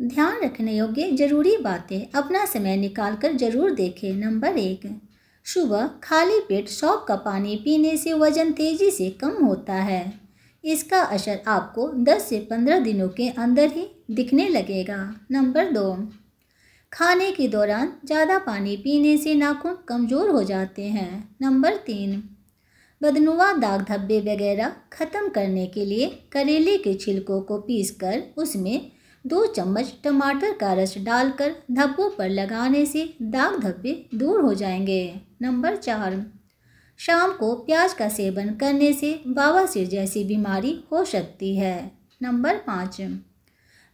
ध्यान रखने योग्य ज़रूरी बातें अपना समय निकालकर ज़रूर देखें। नंबर एक सुबह खाली पेट सौंफ का पानी पीने से वज़न तेज़ी से कम होता है। इसका असर आपको 10 से 15 दिनों के अंदर ही दिखने लगेगा। नंबर दो, खाने के दौरान ज़्यादा पानी पीने से नाखून कमज़ोर हो जाते हैं। नंबर तीन बदनुआ दाग धब्बे वगैरह ख़त्म करने के लिए करेले के छिलकों को पीसकर उसमें दो चम्मच टमाटर का रस डालकर धब्बों पर लगाने से दाग धब्बे दूर हो जाएँगे। नंबर चार। शाम को प्याज का सेवन करने से बावासीर जैसी बीमारी हो सकती है। नंबर पाँच।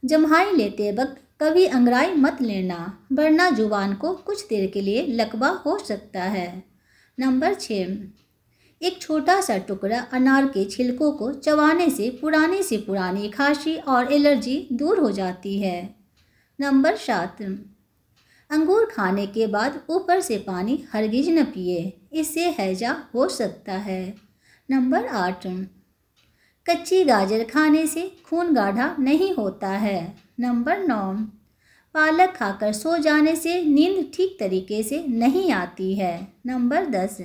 जम्हाई लेते वक्त कभी अंगराई मत लेना, वरना ज़ुबान को कुछ देर के लिए लकवा हो सकता है। नंबर छः। एक छोटा सा टुकड़ा अनार के छिलकों को चबाने से पुराने से पुरानी खांसी और एलर्जी दूर हो जाती है। नंबर सात। अंगूर खाने के बाद ऊपर से पानी हरगिज न पिए, इससे हैजा हो सकता है। नंबर आठ। कच्ची गाजर खाने से खून गाढ़ा नहीं होता है। नंबर नौ। पालक खाकर सो जाने से नींद ठीक तरीके से नहीं आती है। नंबर दस।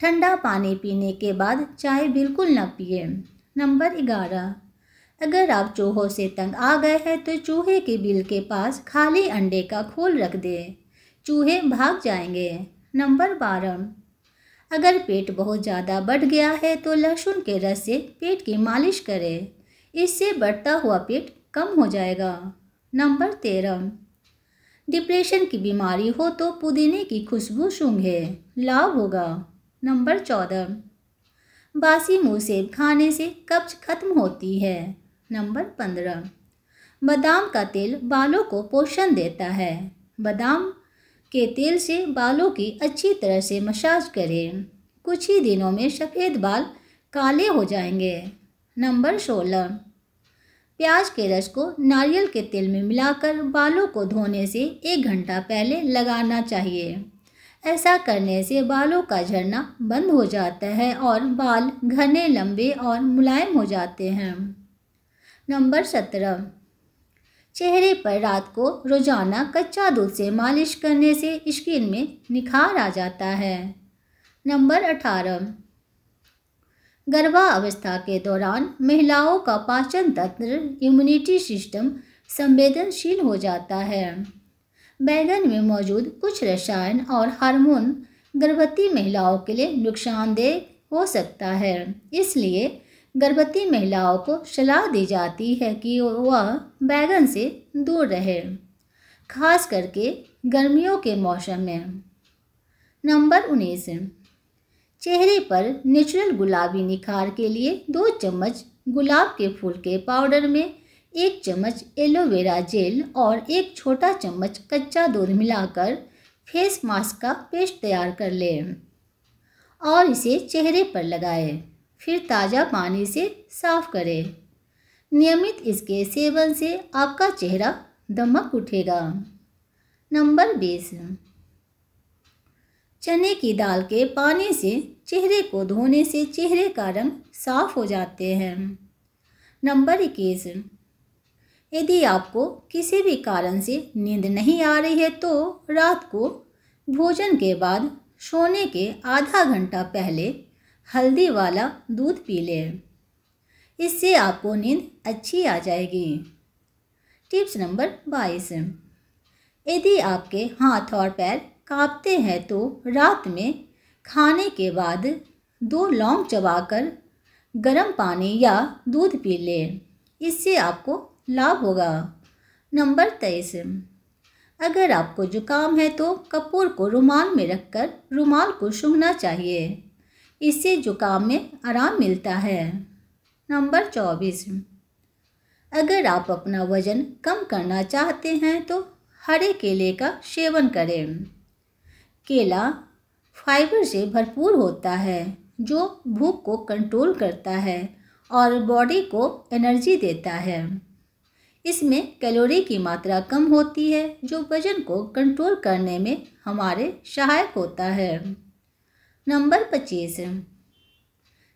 ठंडा पानी पीने के बाद चाय बिल्कुल न पिए। नंबर ग्यारह। अगर आप चूहों से तंग आ गए हैं तो चूहे के बिल के पास खाली अंडे का खोल रख दें। चूहे भाग जाएँगे। नंबर बारह। अगर पेट बहुत ज़्यादा बढ़ गया है तो लहसुन के रस से पेट की मालिश करें। इससे बढ़ता हुआ पेट कम हो जाएगा। नंबर तेरह। डिप्रेशन की बीमारी हो तो पुदीने की खुशबू सूंघे। लाभ होगा। नंबर चौदह। बासी मुँह सेब खाने से कब्ज खत्म होती है। नंबर पंद्रह। बादाम का तेल बालों को पोषण देता है। बादाम के तेल से बालों की अच्छी तरह से मसाज करें। कुछ ही दिनों में सफ़ेद बाल काले हो जाएँगे। नंबर सोलह। प्याज के रस को नारियल के तेल में मिलाकर बालों को धोने से एक घंटा पहले लगाना चाहिए। ऐसा करने से बालों का झड़ना बंद हो जाता है और बाल घने, लंबे और मुलायम हो जाते हैं। नंबर सत्रह। चेहरे पर रात को रोज़ाना कच्चा दूध से मालिश करने से स्किन में निखार आ जाता है। नंबर अठारह। गर्भावस्था के दौरान महिलाओं का पाचन तंत्र इम्यूनिटी सिस्टम संवेदनशील हो जाता है। बैगन में मौजूद कुछ रसायन और हार्मोन गर्भवती महिलाओं के लिए नुकसानदेह हो सकता है। इसलिए गर्भवती महिलाओं को सलाह दी जाती है कि वह बैगन से दूर रहे, खास करके गर्मियों के मौसम में। नंबर उन्नीस, चेहरे पर नेचुरल गुलाबी निखार के लिए दो चम्मच गुलाब के फूल के पाउडर में एक चम्मच एलोवेरा जेल और एक छोटा चम्मच कच्चा दूध मिलाकर फेस मास्क का पेस्ट तैयार कर लें और इसे चेहरे पर लगाएँ। फिर ताज़ा पानी से साफ़ करें। नियमित इसके सेवन से आपका चेहरा दमक उठेगा। नंबर बीस। चने की दाल के पानी से चेहरे को धोने से चेहरे का रंग साफ़ हो जाते हैं। नंबर इक्कीस। यदि आपको किसी भी कारण से नींद नहीं आ रही है तो रात को भोजन के बाद सोने के आधा घंटा पहले हल्दी वाला दूध पी लें। इससे आपको नींद अच्छी आ जाएगी। टिप्स नंबर बाईस। यदि आपके हाथ और पैर कांपते हैं तो रात में खाने के बाद दो लौंग चबाकर गर्म पानी या दूध पी लें। इससे आपको लाभ होगा। नंबर तेईस। अगर आपको जुकाम है तो कपूर को रुमाल में रखकर रुमाल को सूंघना चाहिए। इससे जुकाम में आराम मिलता है। नंबर चौबीस। अगर आप अपना वज़न कम करना चाहते हैं तो हरे केले का सेवन करें। केला फाइबर से भरपूर होता है, जो भूख को कंट्रोल करता है और बॉडी को एनर्जी देता है। इसमें कैलोरी की मात्रा कम होती है, जो वज़न को कंट्रोल करने में हमारे सहायक होता है। नंबर पच्चीस।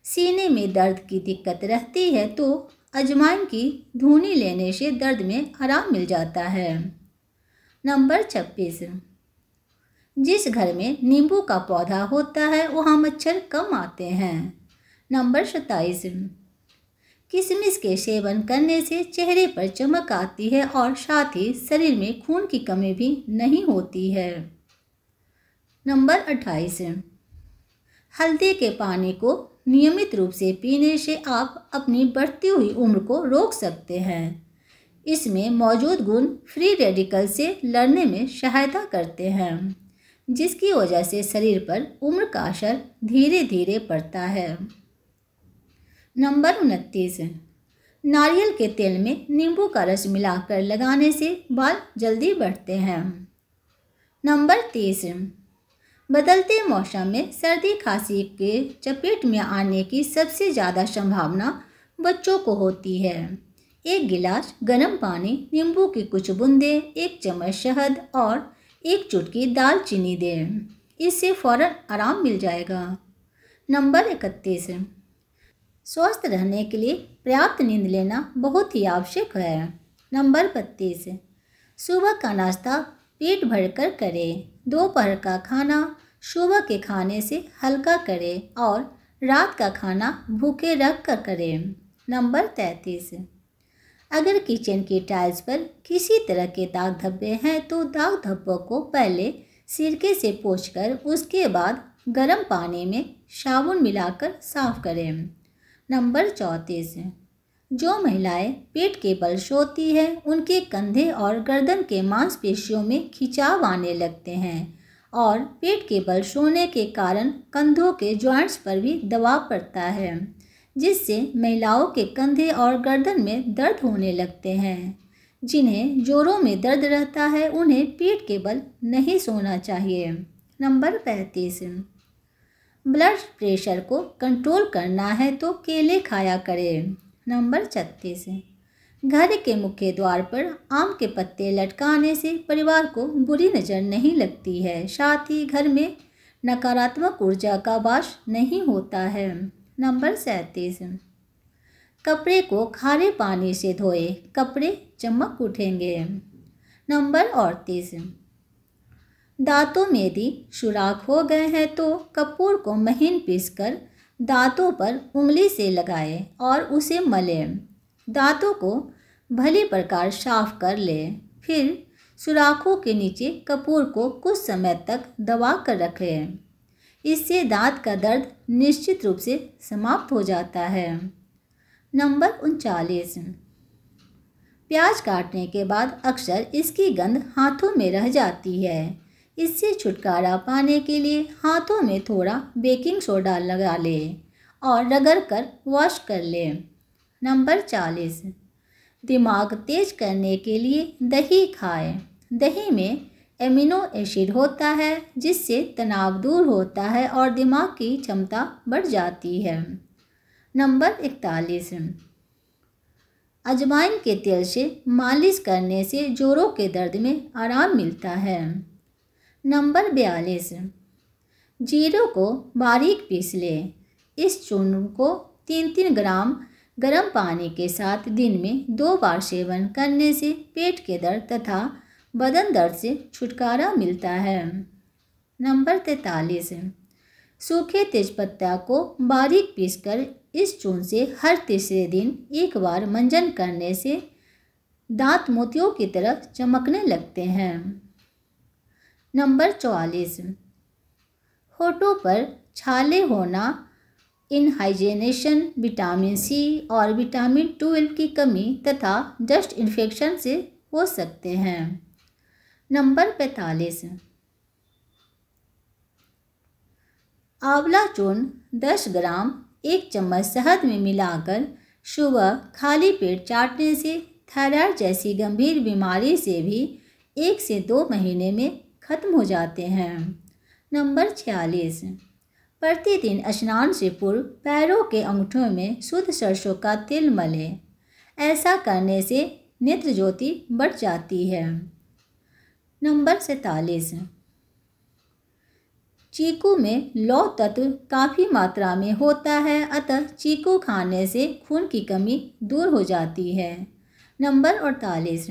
सीने में दर्द की दिक्कत रहती है तो अजवाइन की धुनी लेने से दर्द में आराम मिल जाता है। नंबर छब्बीस। जिस घर में नींबू का पौधा होता है, वहाँ मच्छर कम आते हैं। नंबर सत्ताईस। किशमिश के सेवन करने से चेहरे पर चमक आती है और साथ ही शरीर में खून की कमी भी नहीं होती है। नंबर अट्ठाईस। हल्दी के पानी को नियमित रूप से पीने से आप अपनी बढ़ती हुई उम्र को रोक सकते हैं। इसमें मौजूद गुण फ्री रेडिकल से लड़ने में सहायता करते हैं, जिसकी वजह से शरीर पर उम्र का असर धीरे धीरे पड़ता है। नंबर उनतीस। नारियल के तेल में नींबू का रस मिलाकर लगाने से बाल जल्दी बढ़ते हैं। नंबर तीस। बदलते मौसम में सर्दी, खांसी के चपेट में आने की सबसे ज़्यादा संभावना बच्चों को होती है। एक गिलास गर्म पानी, नींबू की कुछ बूंदें, एक चम्मच शहद और एक चुटकी दालचीनी दें। इससे फ़ौरन आराम मिल जाएगा। नंबर इकतीस। स्वस्थ रहने के लिए पर्याप्त नींद लेना बहुत ही आवश्यक है। नंबर बत्तीस। सुबह का नाश्ता पेट भरकर करें। दोपहर का खाना सुबह के खाने से हल्का करें और रात का खाना भूखे रख कर करें। नंबर तैंतीस। अगर किचन की टाइल्स पर किसी तरह के दाग धब्बे हैं तो दाग धब्बों को पहले सिरके से पोंछकर उसके बाद गर्म पानी में साबुन मिलाकर साफ़ करें। नंबर चौंतीस जो महिलाएँ पेट के बल सोती है, उनके कंधे और गर्दन के मांसपेशियों में खिंचाव आने लगते हैं और पेट के बल सोने के कारण कंधों के जॉइंट्स पर भी दबाव पड़ता है, जिससे महिलाओं के कंधे और गर्दन में दर्द होने लगते हैं। जिन्हें जोरों में दर्द रहता है, उन्हें पेट के बल नहीं सोना चाहिए। नंबर पैंतीस ब्लड प्रेशर को कंट्रोल करना है तो केले खाया करें। नंबर छत्तीस। घर के मुख्य द्वार पर आम के पत्ते लटकाने से परिवार को बुरी नज़र नहीं लगती है। साथ ही घर में नकारात्मक ऊर्जा का वास नहीं होता है। नंबर सैंतीस। कपड़े को खारे पानी से धोए। कपड़े चमक उठेंगे। नंबर अड़तीस। दांतों में यदि सुराख हो गए हैं तो कपूर को महीन पीसकर दांतों पर उंगली से लगाए और उसे मले। दांतों को भली प्रकार साफ़ कर ले। फिर सुराखों के नीचे कपूर को कुछ समय तक दबा कर रखें। इससे दांत का दर्द निश्चित रूप से समाप्त हो जाता है। नंबर उनचालीस। प्याज काटने के बाद अक्सर इसकी गंध हाथों में रह जाती है। इससे छुटकारा पाने के लिए हाथों में थोड़ा बेकिंग सोडा लगा लें और रगड़ कर वॉश कर लें। नंबर चालीस। दिमाग तेज करने के लिए दही खाएँ। दही में एमिनो एसिड होता है, जिससे तनाव दूर होता है और दिमाग की क्षमता बढ़ जाती है। नंबर इकतालीस। अजवाइन के तेल से मालिश करने से जोड़ों के दर्द में आराम मिलता है। नंबर बयालीस। ज़ीरो को बारीक पीस लें। इस चूर्ण को तीन तीन ग्राम गर्म पानी के साथ दिन में दो बार सेवन करने से पेट के दर्द तथा बदन दर्द से छुटकारा मिलता है। नंबर तैतालीस। सूखे तेजपत्ता को बारीक पीसकर इस चून से हर तीसरे दिन एक बार मंजन करने से दांत मोतियों की तरफ़ चमकने लगते हैं। नंबर चौवालीस। होठों पर छाले होना इनहाइजेनेशन विटामिन सी और विटामिन ट्वेल्व की कमी तथा डस्ट इन्फेक्शन से हो सकते हैं। नंबर पैंतालीस। आंवला चूर्ण दस ग्राम एक चम्मच शहद में मिलाकर सुबह खाली पेट चाटने से थायराइड जैसी गंभीर बीमारी से भी एक से दो महीने में खत्म हो जाते हैं। नंबर छियालीस। प्रतिदिन स्नान से पूर्व पैरों के अंगूठों में शुद्ध सरसों का तेल मलें। ऐसा करने से नेत्र ज्योति बढ़ जाती है। नंबर सैतालीस। चीकू में लौ तत्व काफ़ी मात्रा में होता है, अतः चीकू खाने से खून की कमी दूर हो जाती है। नंबर अड़तालीस।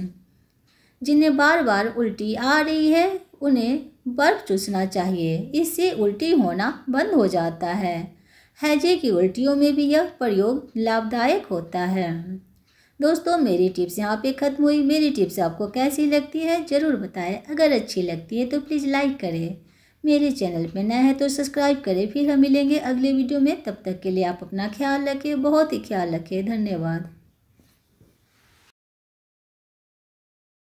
जिन्हें बार बार उल्टी आ रही है उन्हें बर्फ़ चूसना चाहिए। इससे उल्टी होना बंद हो जाता है। हैजे की उल्टियों में भी यह प्रयोग लाभदायक होता है। दोस्तों, मेरी टिप्स यहाँ पे ख़त्म हुई। मेरी टिप्स आपको कैसी लगती है, ज़रूर बताएँ। अगर अच्छी लगती है तो प्लीज़ लाइक करें। मेरे चैनल पे नए हैं तो सब्सक्राइब करें। फिर हम मिलेंगे अगले वीडियो में। तब तक के लिए आप अपना ख्याल रखें। बहुत ही ख्याल रखें। धन्यवाद।